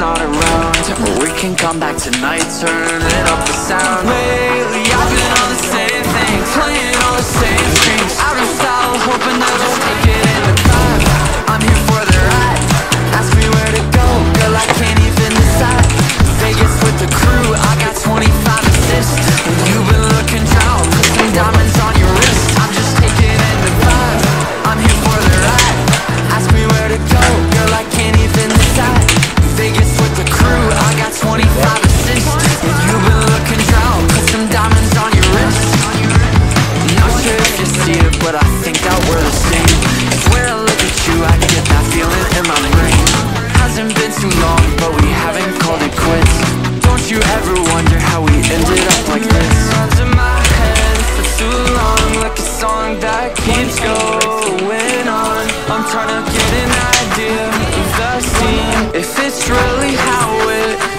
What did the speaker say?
not around. We can come back tonight, turn it up the sound That we're the same When I look at you, I get that feeling in my brain. Hasn't been too long, but we haven't called it quits. Don't you ever wonder how we ended up like this? Runs in my head for too long, like a song that keeps going on. I'm trying to get an idea of the scene. If it's really how it